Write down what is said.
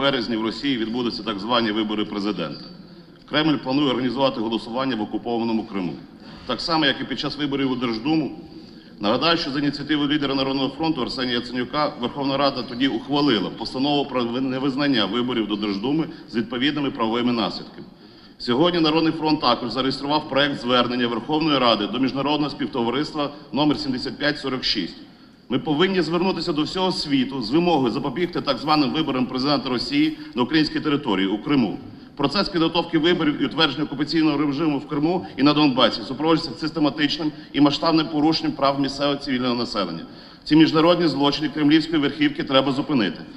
березні в Росії відбудуться так звані вибори президента. Кремль планує організувати голосування в окупованому Криму. Так само, як і під час виборів у Держдуму. Нагадаю, що за ініціативою лідера Народного фронту Арсенія Яценюка Верховна Рада тоді ухвалила постанову про невизнання виборів до Держдуми з відповідними правовими наслідками. Сьогодні Народний фронт також зареєстрував проект звернення Верховної Ради до міжнародного співтовариства номер 7546. Ми повинні звернутися до всього світу з вимогою запобігти так званим виборам президента Росії на українській території у Криму. Процес підготовки виборів і утвердження окупаційного режиму в Криму і на Донбасі супроводжується систематичним і масштабним порушенням прав місцевого цивільного населення. Ці міжнародні злочини кремлівської верхівки треба зупинити.